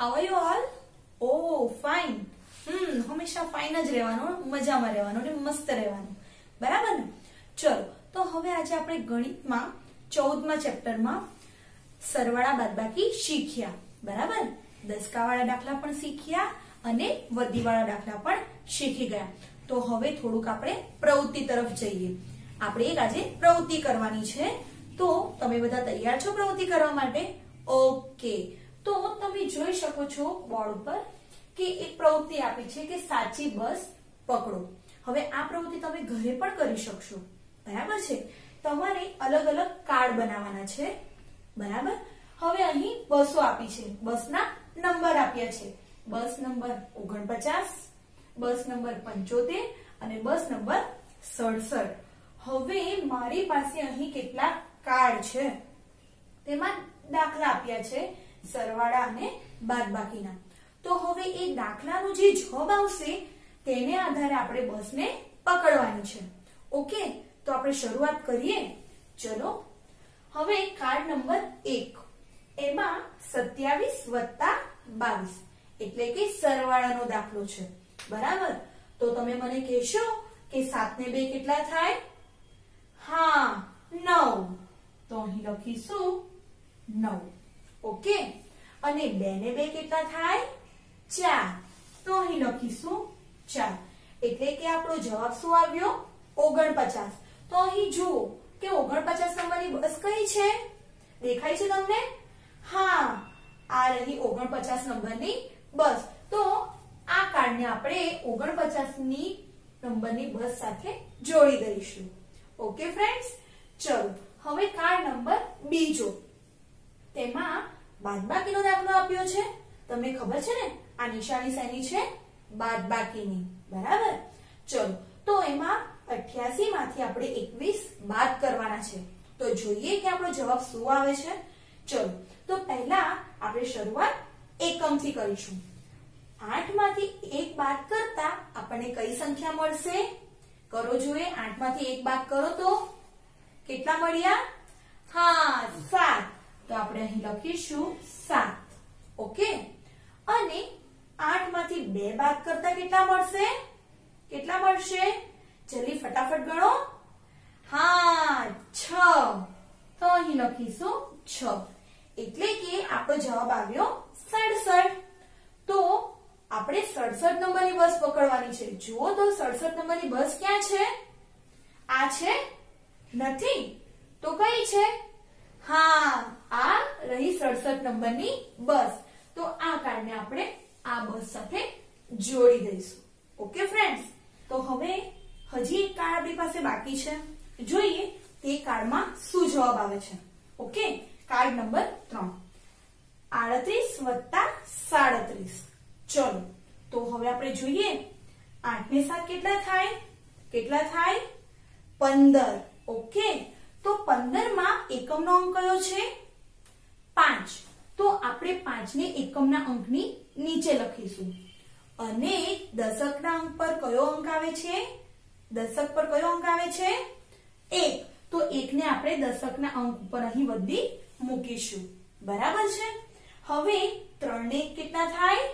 How are you all oh fine હમ હંમેશા fine જ રહેવાનું, મજામાં રહેવાનું અને મસ્ત રહેવાનું. બરાબર ને? ચલો, તો હવે આજે આપણે ગણિતમાં, ચૌદમા ચેપ્ટરમાં સરવાળા બાદબાકી શીખ્યા. બરાબર? દસકાવાળા દાખલા પણ શીખ્યા અને વધીવાળા દાખલા પણ શીખી ગયા. તો હવે થોડુંક આપણે પ્રવૃત્તિ તરફ જઈએ. આપણે એક આજે પ્રવૃત્તિ કરવાની છે. તો તમે બધા તૈયાર છો પ્રવૃત્તિ કરવા માટે? ઓકે. તો તમે જોઈ શકો છો બોર્ડ ઉપર કે એક પ્રવૃત્તિ આપી છે કે સાચી બસ પકડો. હવે આ પ્રવૃત્તિ તમે ઘરે પણ કરી શકશો. બરાબર છે? તમારે અલગ અલગ કાર્ડ બનાવવાના છે. બરાબર? હવે અહીં બસો આપી છે. બસના નંબર આપ્યા છે. બસ નંબર ઓગણપચાસ, બસ નંબર પંચોતેર અને બસ નંબર સડસઠ. હવે મારી પાસે અહીં કેટલા કાર્ડ છે? તેમાં દાખલા આપ્યા છે. સરવાળા અને બાદબાકીના. તો હવે એ દાખલાનો જે જોબ આવશે, તેને આધારે આપણે બસને પકડવાની છે. ઓકે તો આપણે શરૂઆત કરીએ. ચલો. હવે કાર્ડ નંબર એક. એમાં સત્યાવીસ વત્તા બાવીસ. એટલે કે સરવાળાનો દાખલો છે. બરાબર? તો તમે મને કહેશો કે સાત ને બે કેટલા થાય? હા, નવ. તો અહીં લખીશું નવ. ઓકે? અને બે ને બે કેટલા થાય? ચાર. તો અહીં લખીશું ચાર. એટલે કે આપણો જવાબ શું આવ્યો? ઓગણપચાસ. તો અહીં જુઓ કે ઓગણપચાસ નંબરની બસ કઈ છે? દેખાય છે તમને? હા, આ રહી ઓગણપચાસ નંબરની બસ. તો આ કાર્ડને આપણે ઓગણપચાસની નંબરની બસ સાથે જોડી દઈશું. ઓકે ફ્રેન્ડ્સ ચલો, હવે કાર્ડ નંબર બીજો. તેમાં બાદબાકીનો દાખલો આપ્યો છે. તમને ખબર છે ને? આ નિશાની શેની છે બાદબાકીની. બરાબર? ચલો, તો એમાં 88 માંથી આપણે 21 બાદ કરવાના છે. તો જોઈએ કે આપણો જવાબ શું આવે છે. ચલો, તો પહેલા આપણે શરૂઆત એકમથી કરીશું. 8 માંથી 1 બાદ કરતા આપણને કઈ સંખ્યા મળશે? કરો જોઈએ 8 માંથી 1 બાદ કરો તો કેટલા મળ્યા? હા 7 તો આપણે અહીં લખીશું સાત. ઓકે? અને આઠમાંથી બે બાદ કરતા કેટલા મળશે? કેટલા મળશે? જલ્દી ફટાફટ ગણો. હા, છ. તો અહીં લખીશું છ. એટલે કે આપણો જવાબ આવ્યો 67 તો આપણે 67 નંબરની બસ પકડવાની છે. જુઓ તો 67 નંબરની બસ ક્યાં છે? આ છે? નથી. તો કઈ છે? હા, આ રહી 67 નંબરની બસ. તો આ કાર્ડને આપણે આ બસ સાથે જોડી દઈશું. ઓકે ફ્રેન્ડ્સ તો હવે હજી એક કાર્ડ આપણી પાસે બાકી છે. જોઈએ તે કાર્ડમાં શું જવાબ આવે છે. ઓકે કાર્ડ નંબર 3 38 વત્તા 37 ચલો, તો હવે આપણે જોઈએ આઠ ને સાત કેટલા થાય? કેટલા થાય? 15 ઓકે તો 15 માં એકમનો અંક કયો છે? પાંચ. તો આપણે 5 ને એકમના અંકની નીચે લખીશું. અને દશકના અંક પર કયો અંક આવે છે? દશક પર કયો અંક આવે છે? એક. તો 1 ને આપણે દશકના અંક ઉપર અહીં બધી મૂકીશું. બરાબર છે? હવે ત્રણ ને કેટલા થાય?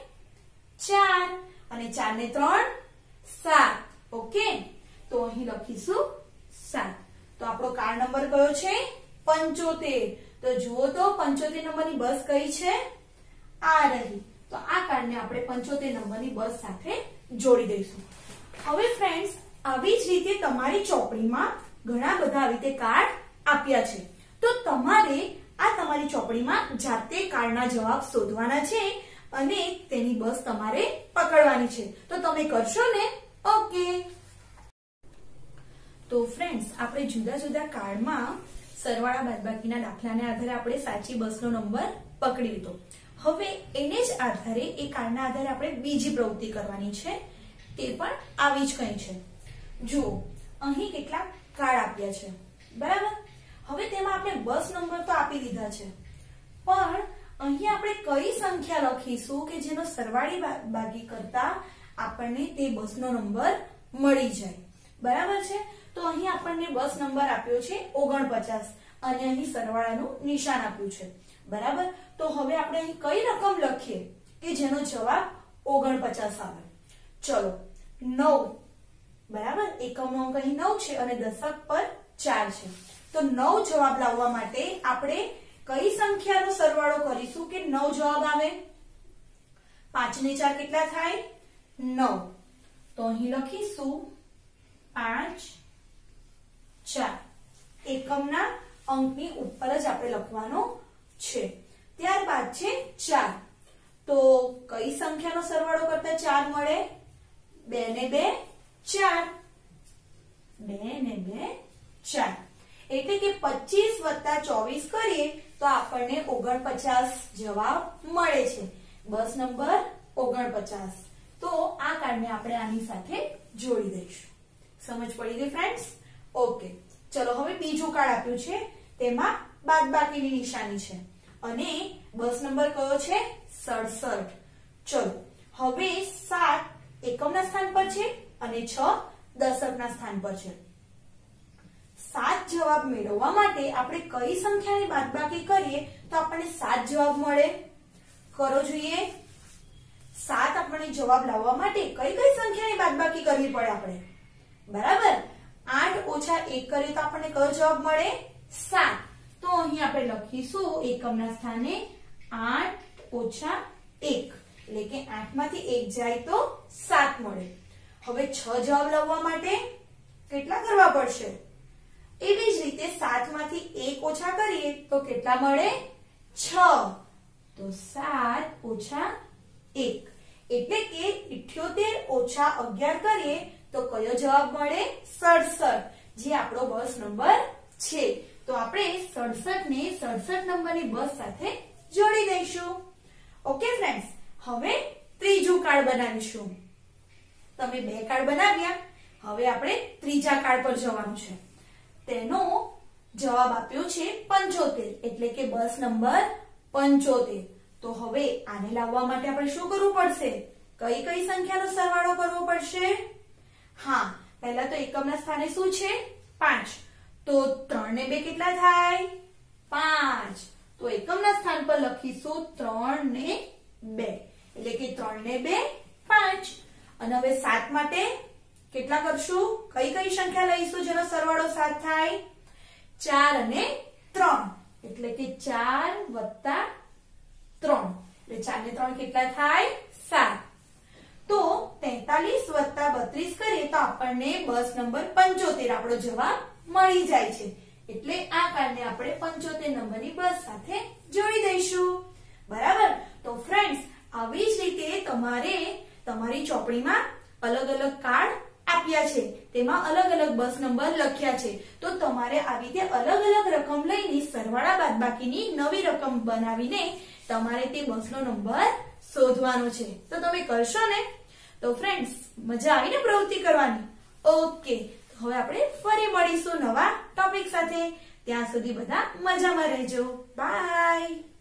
ચાર. અને ચાર ને 3 7 ઓકે? તો અહીં લખીશું 7 તો આપણો કાર્ડ નંબર કયો છે? 75 તો જુઓ તો 75 નંબરની બસ કઈ છે? આ રહી. તો આ કાર્ડને આપણે 75 નંબરની બસ સાથે જોડી દઈશું. હવે ફ્રેન્ડ્સ આવી જ રીતે તમારી ચોપડીમાં ઘણા બધા આવી રીતે કાર્ડ આપ્યા છે. તો તમારે આ તમારી ચોપડીમાં જાતે કાર્ડના જવાબ શોધવાના છે અને તેની બસ તમારે પકડવાની છે. તો તમે કરશો ને? ઓકે. તો ફ્રેન્ડ્સ આપણે જુદા જુદા કાર્ડમાં સરવાળા બાદબાકીના દાખલાને આધારે આપણે સાચી બસનો નંબર પકડી લીધો. હવે એને જ આધારે એ કાર્ડના આધારે આપણે બીજી પ્રવૃત્તિ કરવાની છે. તે પણ આવી જ કંઈ છે. જુઓ અહીં કેટલાક કાર્ડ આપ્યા છે. બરાબર? હવે તેમાં આપણે બસ નંબર તો આપી દીધા છે. પણ અહીં આપણે કઈ સંખ્યા લખીશું કે જેનો સરવાળી બાકી કરતા આપણને તે બસનો નંબર મળી જાય. બરાબર છે? તો અહીં આપણને બસ નંબર આપ્યો છે ઓગણપચાસ. અને અહીં સરવાળાનું નિશાન આપ્યું છે. બરાબર? તો હવે આપણે અહીં કઈ રકમ લખીએ કે જેનો જવાબ ઓગણપચાસ આવે? ચલો, નવ. બરાબર? એકમનો અંક અહીં નવ છે અને દશક પર ચાર છે. તો નવ જવાબ લાવવા માટે આપણે કઈ સંખ્યાનો સરવાળો કરીશું કે નવ જવાબ આવે? પાંચ ને ચાર કેટલા થાય? નવ. તો અહીં લખીશું પાંચ ચાર. એકમના અંકની ઉપર જ આપણે લખવાનો છે. ત્યારબાદ છે ચાર. તો કઈ સંખ્યાનો સરવાળો કરતા ચાર મળે? બે ને બે, ચાર. બે ને બે, ચાર. એટલે કે પચીસ વત્તા ચોવીસ કરીએ તો આપણને ઓગણપચાસ જવાબ મળે છે. બસ નંબર ઓગણપચાસ. તો આ કાર્ડને આપણે આની સાથે જોડી દઈશું. સમજ પડી ગઈ ફ્રેન્ડ્સ ઓકે, ચલો હવે બીજું કાર્ડ આપ્યું છે, તેમાં બાદબાકીની નિશાની છે. અને બસ નંબર કયો છે? સડસઠ. ચલો, હવે સાત એકમના સ્થાન પર છે અને છ દશકના સ્થાન પર છે. સાત જવાબ મેળવવા માટે આપણે કઈ સંખ્યાની બાદબાકી કરીએ તો આપણને સાત જવાબ મળે? કરો જોઈએ. સાત આપણને જવાબ લાવવા માટે કઈ કઈ સંખ્યાની બાદબાકી કરવી પડે આપણે? બરાબર? એક કરીએ તો આપણને કયો જવાબ મળે? સાત. તો અહીં આપણે લખીશું એકમના સ્થાને આઠ એટલે કે આઠમાંથી એક જાય તો સાત મળે. હવે છ જવાબ લાવવા માટે કેટલા કરવા પડશે? એવી જ રીતે સાતમાંથી એક ઓછા કરીએ તો કેટલા મળે? છ. તો સાત ઓછા એક. એટલે કે ઇઠ્યોતેર ઓછા અગિયાર કરીએ તો કયો જવાબ મળે? સડસઠ. જે આપણો બસ નંબર છે. તો આપણે સડસઠ ને સડસઠ નંબરની બસ સાથે જોડી દઈશું. ઓકે ફ્રેન્ડ્સ હવે ત્રીજું કાર્ડ બનાવીશું. તમે બે કાર્ડ બનાવ્યા. હવે આપણે ત્રીજા કાર્ડ પર જવાનું છે. તેનો જવાબ આપ્યો છે પંચોતેર, એટલે કે બસ નંબર પંચોતેર. તો હવે આને લાવવા માટે આપણે શું કરવું પડશે? કઈ કઈ સંખ્યાનો સરવાળો કરવો પડશે? હા પહેલા તો એકમના સ્થાને શું છે? પાંચ. તો ત્રણ ને બે કેટલા થાય? પાંચ. તો એકમના સ્થાન પર લખીશું ત્રણ ને બે. એટલે કે ત્રણ ને બે, પાંચ. અને હવે સાત માટે કેટલા કરશું? કઈ કઈ સંખ્યા લઈશું જેનો સરવાળો સાત થાય? ચાર અને ત્રણ. એટલે કે ચાર વત્તા ત્રણ. એટલે ચાર ને ત્રણ કેટલા થાય? સાત. તેતાલીસ વત્તા બત્રીસ કરીએ તો આપણને બસ નંબર પંચોતેર આપણો જવાબ મળી જાય છે. એટલે આ કાર્ડને આપણે પંચોતેર નંબરની બસ સાથે જોડી દઈશું. બરાબર? તો ફ્રેન્ડ્સ આવી જ રીતે તમારે તમારી ચોપડીમાં અલગ અલગ કાર્ડ આપ્યા છે. તેમાં અલગ અલગ બસ નંબર લખ્યા છે. તો તમારે આવી રીતે અલગ અલગ રકમ લઈને સરવાળા બાદબાકીની નવી રકમ બનાવીને તમારે તે બસનો નંબર શોધવાનો છે. તો તમે કરશો ને? તો ફ્રેન્ડ્સ મજા આવીને પ્રવૃત્તિ કરવાની. ઓકે હવે આપણે ફરી મળીશું નવા ટોપિક સાથે. ત્યાં સુધી બધા મજામાં રહેજો. બાય